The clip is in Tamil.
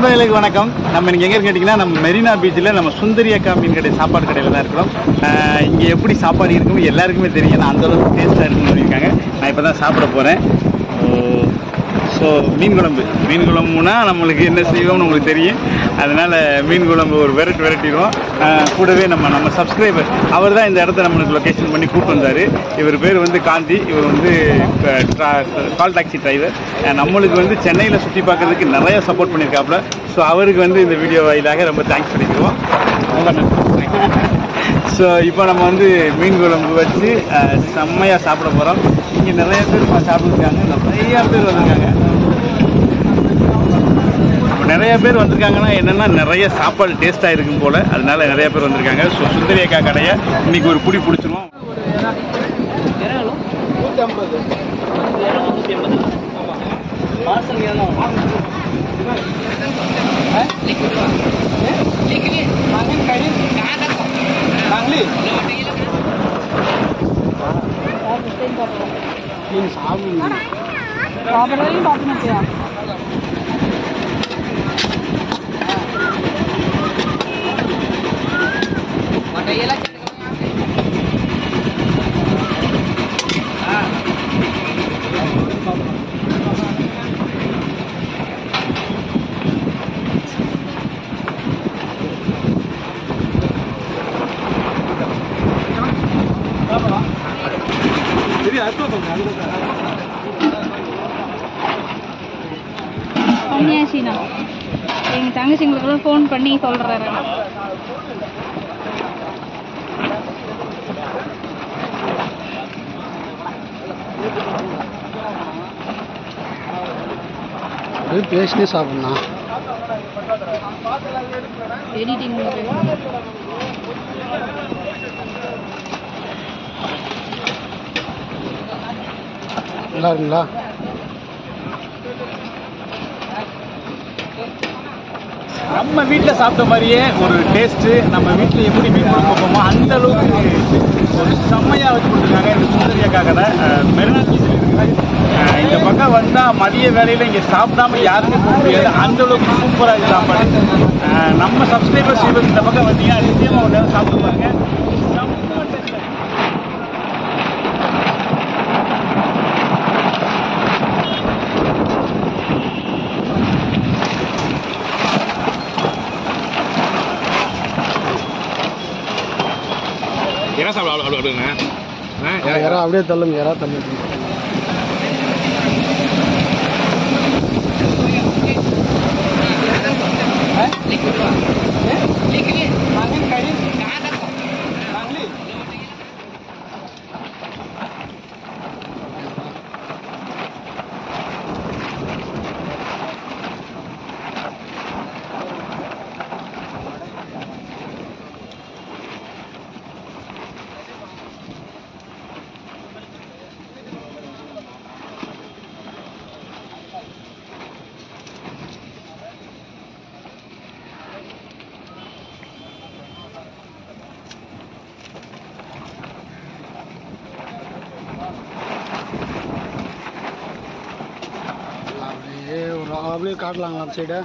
நண்பர்களுக்கு வணக்கம். நம்ம இன்னைக்கு எங்கே கேட்டிங்கன்னா நம்ம மெரினா பீச்சில் நம்ம சுந்தரி அக்கா மீன் கடை சாப்பாடு கடையில் தான் இருக்கிறோம். இங்கே எப்படி சாப்பாடு இருக்கும் எல்லாருக்குமே தெரியும். நான் அந்த அளவுக்கு டேஸ்ட்டாக இருக்குன்னு சொல்லியிருக்காங்க. நான் இப்போ தான் சாப்பிட போகிறேன் ஸோ மீன் குழம்பு. மீன் குழம்புனா நம்மளுக்கு என்ன செய்வோம்னு உங்களுக்கு தெரியும். அதனால் மீன் குழம்பு ஒரு வெரைட்டி வெரைட்டிடுவோம். கூடவே நம்ம நம்ம சப்ஸ்கிரைபர் அவர் தான் இந்த இடத்த நம்மளுக்கு லொக்கேஷன் பண்ணி கூப்பிட்டு வந்தார். இவர் பேர் வந்து காந்தி. இவர் வந்து கால் டாக்ஸி டிரைவர் நம்மளுக்கு வந்து சென்னையில் சுற்றி பார்க்கறதுக்கு நிறைய சப்போர்ட் பண்ணியிருக்காப்புல ஸோ அவருக்கு வந்து இந்த வீடியோ வாயிலாக ரொம்ப தேங்க்ஸ் பண்ணிக்குவோம் ரொம்ப நன்றி. ஸோ இப்போ நம்ம வந்து மீன் குழம்பு வச்சு செம்மையாக சாப்பிட போகிறோம் இங்கே நிறைய பேர் சாப்பிட்ருக்காங்க சாப்பிட்டுருக்காங்க. பேர் வந்திருக்காங்க. நிறைய பேர் வந்திருக்காங்கன்னா என்னென்னா நிறைய சாப்பாடு டேஸ்ட்டாக இருக்கும் போல். அதனால நிறைய பேர் வந்திருக்காங்க. ஸோ சுந்தரி அக்கா கடையை இன்னைக்கு ஒரு புடி பிடிச்சிருவோம். சாப்பிட்றதையும் பார்க்க பண்ணியாச்சுண்ணா எங்கள் தங்கச்சிங்களுக்கெல்லாம் ஃபோன் பண்ணி சொல்கிறாரு பேசினே சாப்பிட்ணும் எடிட்டிங் நல்லா இருக்குங்களா நம்ம வீட்டில் சாப்பிட்ட மாதிரியே ஒரு டேஸ்ட்டு நம்ம வீட்டில் எப்படி மீன் குழம்பு அந்த அளவுக்கு ஒரு செம்மையாக வச்சு கொடுத்துருக்காங்க இந்த சுந்தரி கடை மெரினா பீச்சில் இருக்குது இந்த பக்கம் வந்தால் மதிய வேலையில் இங்கே சாப்பிடாம யாருமே போக முடியாது. அந்த அளவுக்கு சூப்பராக சாப்பாடு. நம்ம நம்ம சப்ஸ்கிரைபர்ஸ் இந்த பக்கம் வந்தீங்கன்னா நிச்சயமாக ஒரு நேரம் சாப்பிடுவாங்க. என்ன சாப்பிட அவ்வளோ அப்படிங்க யாரா அப்படியே தள்ளுங்க யாரா தள்ளுங்க. அப்படியே அப்படியே காட்டலாங்களா அந்த சைடு